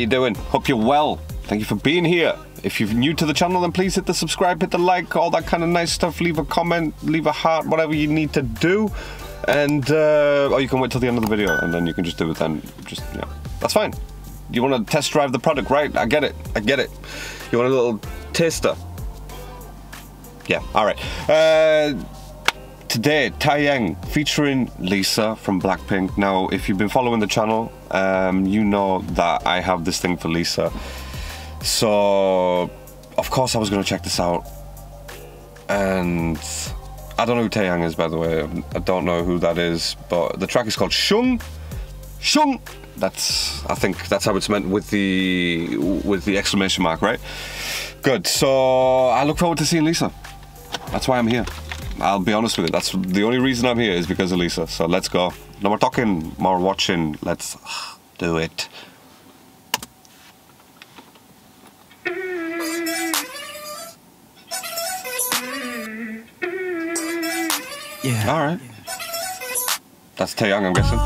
you doing? Hope you're well. Thank you for being here. If you're new to the channel, then please hit the subscribe, hit the like, all that kind of nice stuff. Leave a comment, leave a heart, whatever you need to do. And, uh, or you can wait till the end of the video and then you can just do it then. Just, yeah, that's fine. You want to test drive the product, right? I get it. I get it. You want a little taster? Yeah, all right. Uh, today, Taeyang featuring Lisa from Blackpink. Now, if you've been following the channel, um, you know that I have this thing for Lisa. So, of course, I was going to check this out. And I don't know who Taeyang is, by the way. I don't know who that is. But the track is called Shoong. Shoong. That's, I think that's how it's meant with the with the exclamation mark, right? Good. So I look forward to seeing Lisa. That's why I'm here. I'll be honest with you. That's the only reason I'm here is because of Lisa. So let's go. No more talking, more watching. Let's do it. Yeah. All right. That's Taeyang, I'm guessing.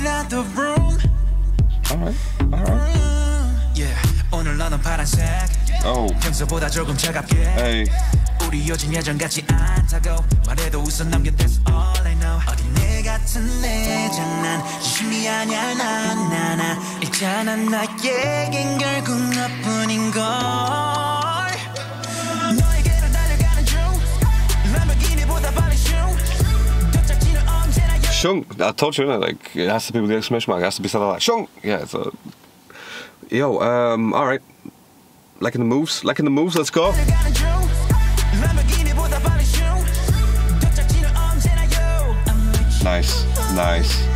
디라도 room. All right. All right. Yeah. 오늘 너는 파란색. Oh. 평소보다 조금 차갑게. Hey. 우리 요즘 예전 같지 않다고 말해도 웃어 넘겨 That's all I know 어린애 같은 내 장난 진심이 아니야 난나나 있잖아 나에겐 결국 너뿐인 걸 Shunk. I told you. Like, it has to be with the exclamation mark. It has to be something like Shunk. Yeah, so. Yo, um, alright. Like in the moves. Like in the moves, let's go. Nice, nice.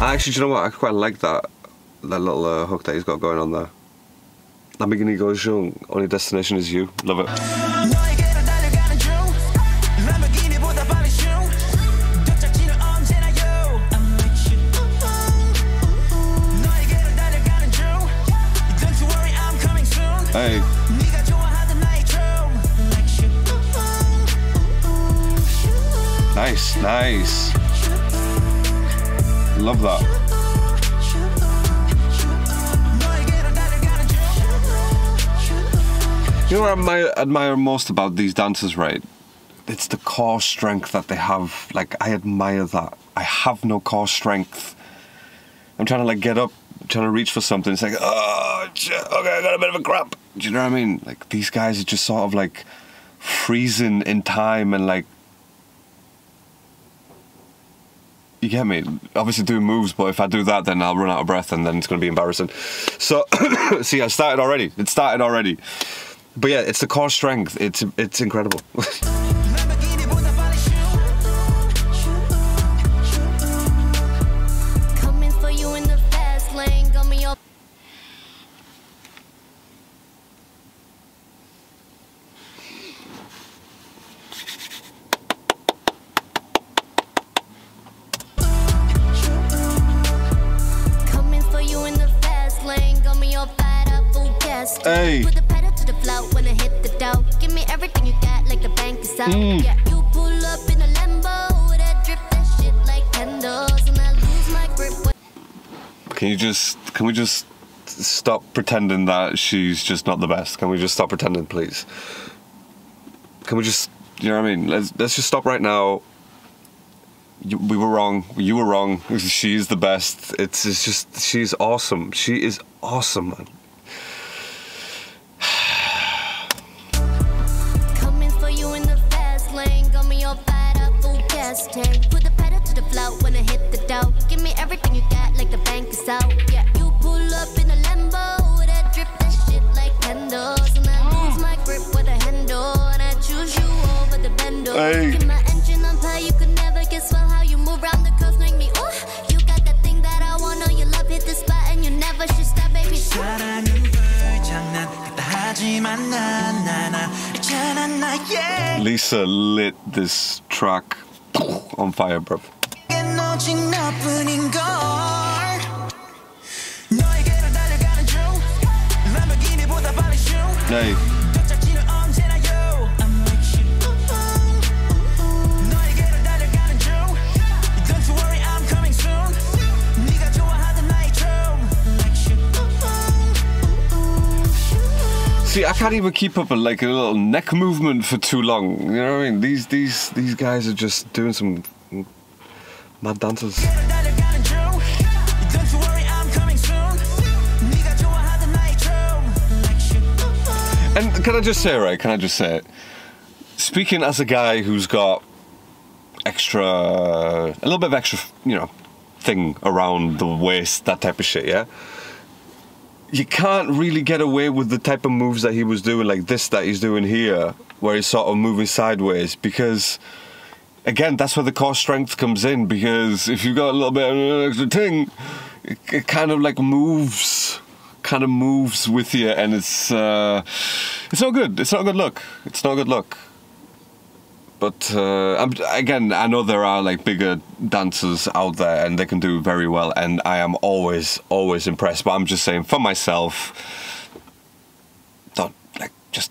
Actually, do you know what? I quite like that that little uh, hook that he's got going on there. Lamborghini goes young, only destination is you. Love it. Nice, nice. Love that. You know what I admire most about these dancers, right? It's the core strength that they have. Like, I admire that. I have no core strength. I'm trying to, like, get up trying to reach for something. It's like, oh, okay, I got a bit of a cramp. Do you know what I mean? Like, these guys are just sort of, like, freezing in time and, like, you get me? Obviously doing moves, but if I do that, then I'll run out of breath and then it's going to be embarrassing. So, see, I started already. It started already. But yeah, it's the core strength. It's it's incredible. Hey. Put the pedal to the floor when I hit the door. Give me everything you got, like the bank is out. Mm. Yeah, you pull up in a Lambo, that drip that shit like candles, and I lose my grip. can you just can we just stop pretending that she's just not the best? Can we just stop pretending, please? Can we just you know what I mean? Let's let's just stop right now. You, we were wrong. You were wrong. She's the best. It's, it's just she's awesome. She is awesome, man. gas tank. Put the pedal to the floor when I hit the door. Give me everything you got, like the bank is out. Yeah, you pull up in a Lambo, that drip that shit like candles, and I lose my grip with a handle, and I choose you over the bendo. Hey. Get my engine on fire, you could never guess well how you move around the curves, make me ooh. You got that thing that I want, know you love, hit the spot, and you never should stop, baby. 사랑은 불장난 같다 하지만 난 나나 있잖아 나의 Lisa lit this track on fire, bro. 겐 can't even keep up a, like a little neck movement for too long. You know what I mean? These these these guys are just doing some mad dances. And can I just say, right? Can I just say it? Speaking as a guy who's got extra, a little bit of extra, you know, thing around the waist, that type of shit, yeah? You can't really get away with the type of moves that he was doing, like this that he's doing here, where he's sort of moving sideways, because. Again, that's where the core strength comes in because if you've got a little bit of an extra thing, it, it kind of like moves kind of moves with you, and it's uh, it's not good. It's not a good look. It's not a good look. But uh, again, I know there are like bigger dancers out there, and they can do very well, and I am always always impressed. But I'm just saying for myself, don't like just.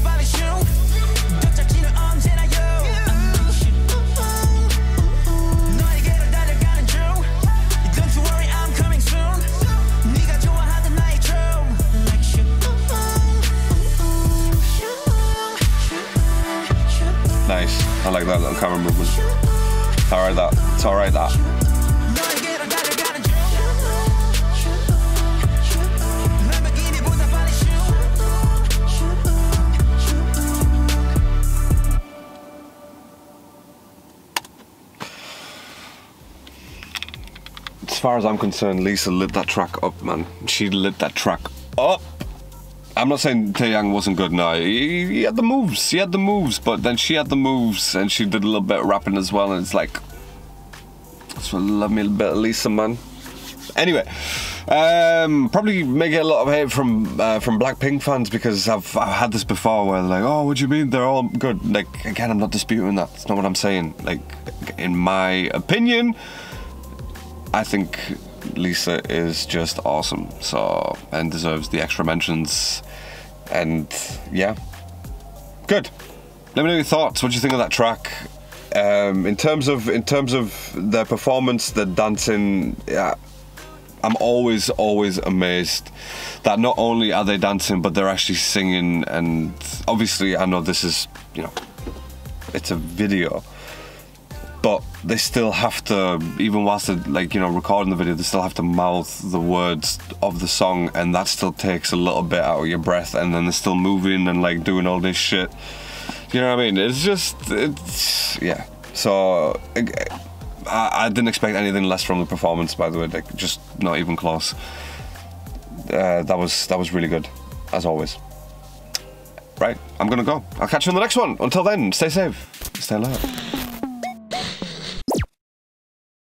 It's alright that. It's alright that. As far as I'm concerned, Lisa lit that track up, man. She lit that track up. I'm not saying Taeyang wasn't good. No, he, he had the moves. He had the moves, but then she had the moves, and she did a little bit of rapping as well. And it's like, that's what love me a little bit, Lisa, man. Anyway, um, probably may get a lot of hate from uh, from Blackpink fans because I've I've had this before where they're like, oh, what do you mean they're all good? Like again, I'm not disputing that. That's not what I'm saying. Like, in my opinion. I think Lisa is just awesome. So and deserves the extra mentions. And yeah, good. Let me know your thoughts. What do you think of that track? Um, in terms of in terms of their performance, the dancing, yeah, I'm always always amazed that not only are they dancing, but they're actually singing. And obviously, I know this is you know, it's a video but they still have to even whilst they're like you know recording the video they still have to mouth the words of the song and that still takes a little bit out of your breath and then they're still moving and like doing all this shit. You know what i mean? It's just it's yeah. So I, I didn't expect anything less from the performance by the way like just not even close. Uh, that was that was really good as always. Right i'm gonna go. I'll catch you in the next one. Until then stay safe. Stay alert